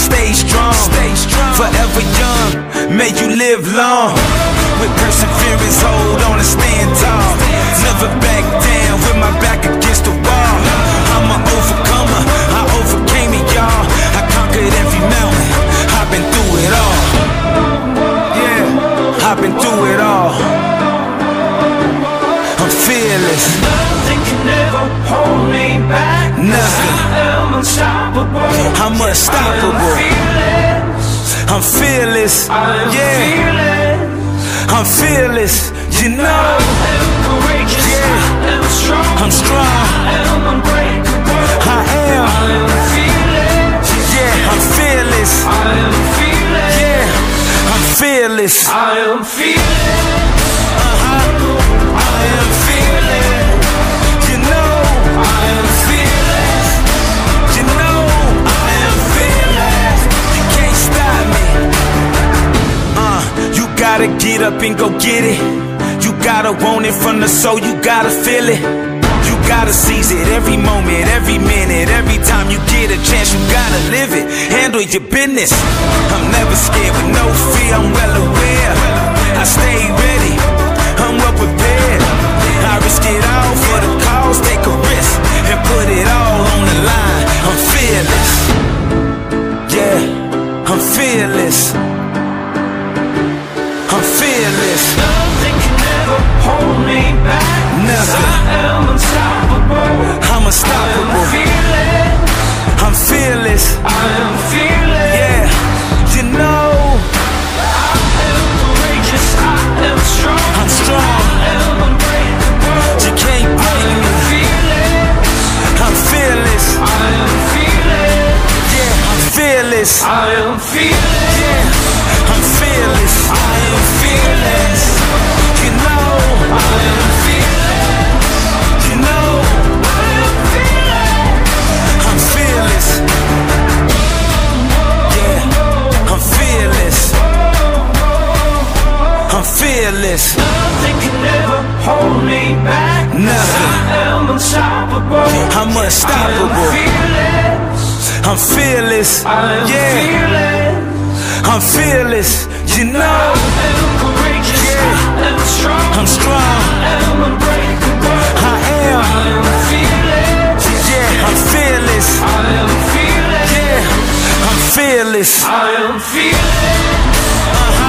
stay strong, stay strong. Forever young, may you live long. With perseverance, hold on and stand tall. Never back down with my back against the wall. I'm an overcomer, I overcame it, y'all. I conquered every mountain, I've been through it all. Yeah, I've been through it all. I'm fearless. Nothing can ever hold me back. Nothing. I am a child. I'm unstoppable. I'm fearless. Yeah. I'm fearless. You know. Yeah. I'm strong. I am unbreakable. I am. I am fearless. Yeah, I am fearless. Yeah, I'm fearless. I am fearless. Up and go get it. You gotta want it from the soul, you gotta feel it. You gotta seize it every moment, every minute, every time you get a chance, you gotta live it. Handle your business. I'm never scared with no fear, I'm well aware. I stay ready, I'm well prepared. I risk it all for the cause, take a risk and put it all on the line. I'm fearless. Yeah, I'm fearless. I'm fearless. Nothing can ever hold me back. Nothing. I am unstoppable. I'm I am unstoppable. fearless. I'm fearless. I am fearless. Yeah, you know I am courageous. I am strong. I'm strong. I am unbreakable. You can't break me. fearless. I'm fearless. I am fearless. Yeah, I'm fearless. I am fearless. Fearless. Nothing can ever hold me back. Nothing. I am unstoppable. I'm I am unstoppable. fearless. I'm fearless. I am Yeah, fearless. I'm fearless. You know, I am courageous. Yeah. I am strong. I'm strong. I am unbreakable. I am. I am fearless. Yeah, I'm fearless. I am fearless. Yeah, I'm fearless. I am fearless. Uh-huh.